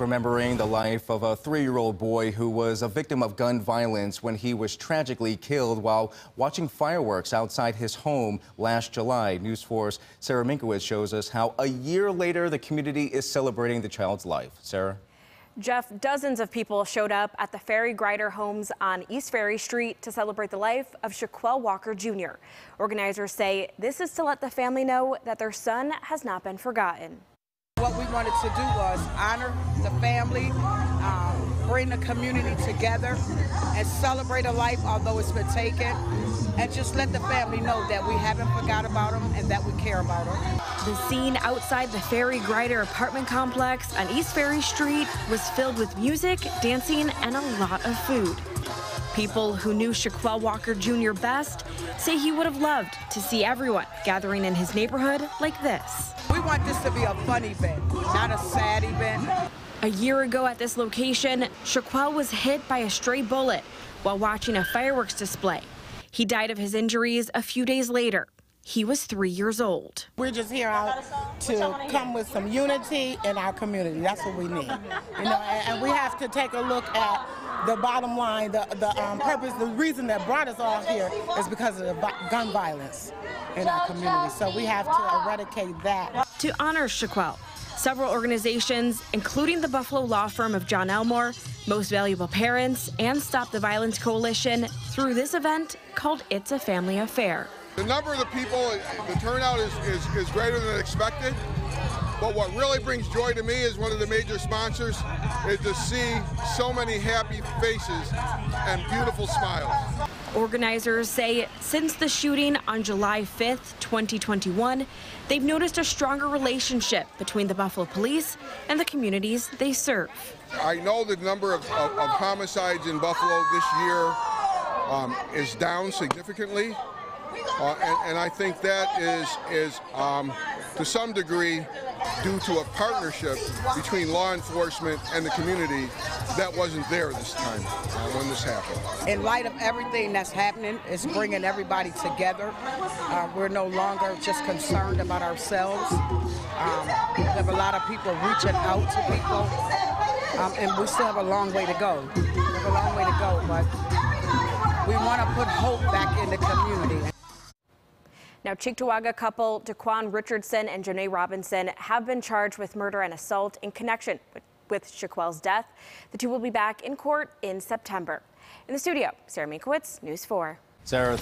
Remembering the life of a three-year-old boy who was a victim of gun violence when he was tragically killed while watching fireworks outside his home last July. News 4's Sarah Minkowitz shows us how a year later the community is celebrating the child's life. Sarah? Jeff, dozens of people showed up at the Ferry Grider homes on East Ferry Street to celebrate the life of Shaquell Walker Jr. Organizers say this is to let the family know that their son has not been forgotten. What we wanted to do was honor the family, um, bring the community together, and celebrate a life, although it's been taken, and just let the family know that we haven't forgot about them and that we care about them. The scene outside the Ferry Grider apartment complex on East Ferry Street was filled with music, dancing, and a lot of food. People who knew Shaquell Walker Jr. best say he would have loved to see everyone gathering in his neighborhood like this. We want this to be a fun event, not a sad event. A year ago at this location, Shaquell was hit by a stray bullet while watching a fireworks display. He died of his injuries a few days later. He was three years old. We're just here out to come with some unity in our community. That's what we need. You know, and, and we have to take a look at the bottom line, the, the um, purpose, the reason that brought us all here is because of the gun violence in our community. So we have to eradicate that. To honor Shaquell, several organizations, including the Buffalo law firm of John Elmore, Most Valuable Parents, and Stop the Violence Coalition, through this event called It's a Family Affair. The number of the people, the turnout is, is, is greater than expected. But what really brings joy to me is one of the major sponsors is to see so many happy faces and beautiful smiles. Organizers say since the shooting on July 5th, 2021, they've noticed a stronger relationship between the Buffalo police and the communities they serve. I know the number of, of, of homicides in Buffalo this year um, is down significantly. Uh, and, and, I think that is, is um, to some degree, due to a partnership between law enforcement and the community that wasn't there this time uh, when this happened. In light of everything that's happening, it's bringing everybody together. Uh, we're no longer just concerned about ourselves. Um, we have a lot of people reaching out to people, um, and we still have a long way to go. We have a long way to go, but we want to put hope back in the community. Now, Cheektowaga couple Daquan Richardson and Janae Robinson have been charged with murder and assault in connection with, with Shaquell's death. The two will be back in court in September. In the studio, Sarah Minkowitz, News 4. Sarah.